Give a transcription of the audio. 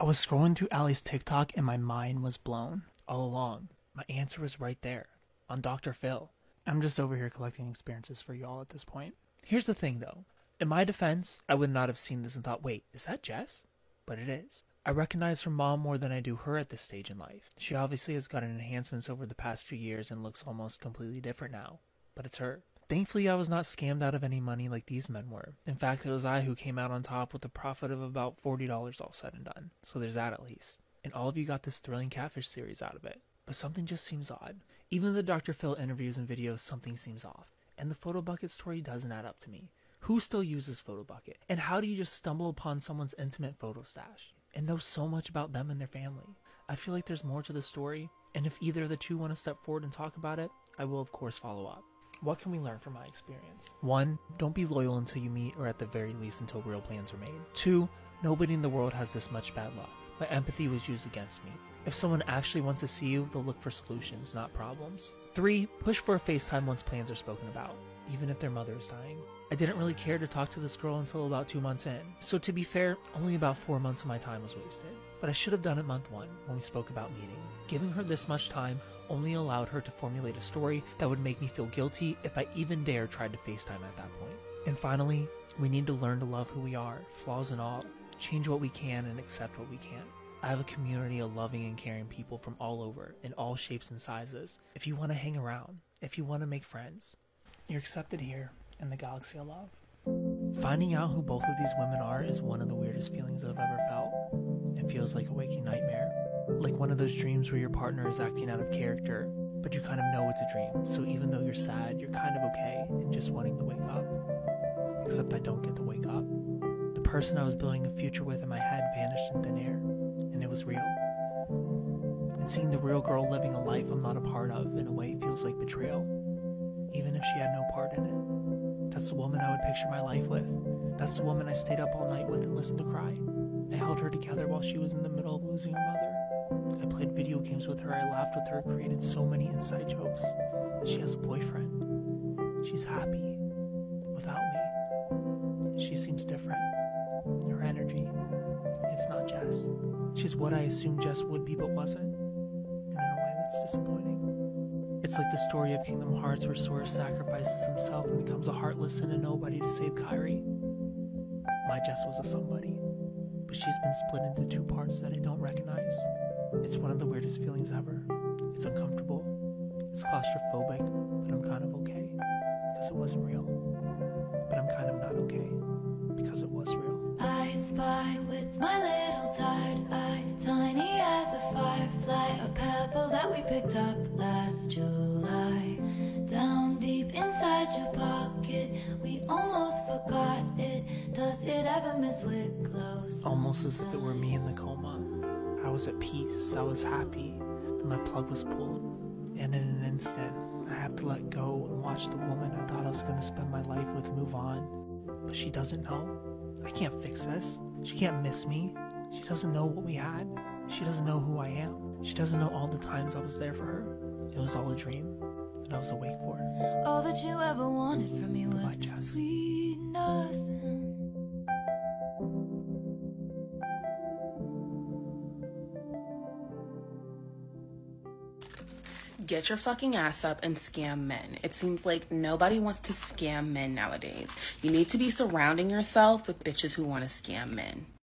I was scrolling through Allie's TikTok and my mind was blown. All along, my answer was right there on Dr. Phil. I'm just over here collecting experiences for y'all at this point. Here's the thing though. In my defense, I would not have seen this and thought, wait, is that Jess? But it is. I recognize her mom more than I do her at this stage in life. She obviously has gotten enhancements over the past few years and looks almost completely different now. But it's her. Thankfully, I was not scammed out of any money like these men were. In fact, it was I who came out on top with a profit of about $40 all said and done. So there's that at least. And all of you got this thrilling catfish series out of it. But something just seems odd. Even the Dr. Phil interviews and videos, something seems off. And the photo bucket story doesn't add up to me. Who still uses photo bucket? And how do you just stumble upon someone's intimate photo stash and know so much about them and their family? I feel like there's more to the story, and if either of the two want to step forward and talk about it, I will of course follow up. What can we learn from my experience? One, don't be loyal until you meet, or at the very least until real plans are made. Two, nobody in the world has this much bad luck. My empathy was used against me. If someone actually wants to see you, they'll look for solutions, not problems. Three, push for a FaceTime once plans are spoken about, even if their mother is dying. I didn't really care to talk to this girl until about two months in, so to be fair, only about four months of my time was wasted. But I should have done it month one, when we spoke about meeting. Giving her this much time only allowed her to formulate a story that would make me feel guilty if I even dare tried to FaceTime at that point. And finally, we need to learn to love who we are, flaws and all, change what we can and accept what we can't. I have a community of loving and caring people from all over, in all shapes and sizes. If you want to hang around, if you want to make friends, you're accepted here in the galaxy of love. Finding out who both of these women are is one of the weirdest feelings I've ever felt. Like a waking nightmare. Like one of those dreams where your partner is acting out of character, but you kind of know it's a dream, so even though you're sad, you're kind of okay and just wanting to wake up. Except I don't get to wake up. The person I was building a future with in my head vanished in thin air, and it was real. And seeing the real girl living a life I'm not a part of in a way feels like betrayal, even if she had no part in it. That's the woman I would picture my life with. That's the woman I stayed up all night with and listened to cry. I held her together while she was in the middle of losing her mother. I played video games with her, I laughed with her, created so many inside jokes. She has a boyfriend. She's happy without me. She seems different. Her energy. It's not Jess. She's what I assumed Jess would be but wasn't. And in a way that's disappointing. It's like the story of Kingdom Hearts where Sora sacrifices himself and becomes a heartless and a nobody to save Kairi. My Jess was a somebody, but she's been split into two parts that I don't recognize. It's one of the weirdest feelings ever. It's uncomfortable. It's claustrophobic, but I'm kind of okay because it wasn't real. But I'm kind of not okay because it was real. I spy with my little tired eye, tiny as a firefly, a pebble that we picked up last July. Down deep inside your pocket, we almost forgot it. Does it ever miss close? Almost as if it were me in the coma. I was at peace, I was happy, then my plug was pulled. And in an instant, I have to let go and watch the woman I thought I was gonna spend my life with move on. But she doesn't know. I can't fix this. She can't miss me. She doesn't know what we had. She doesn't know who I am. She doesn't know all the times I was there for her. It was all a dream that I was awake for. All that you ever wanted from me was sweet nothing. Get your fucking ass up and scam men. It seems like nobody wants to scam men nowadays. You need to be surrounding yourself with bitches who want to scam men.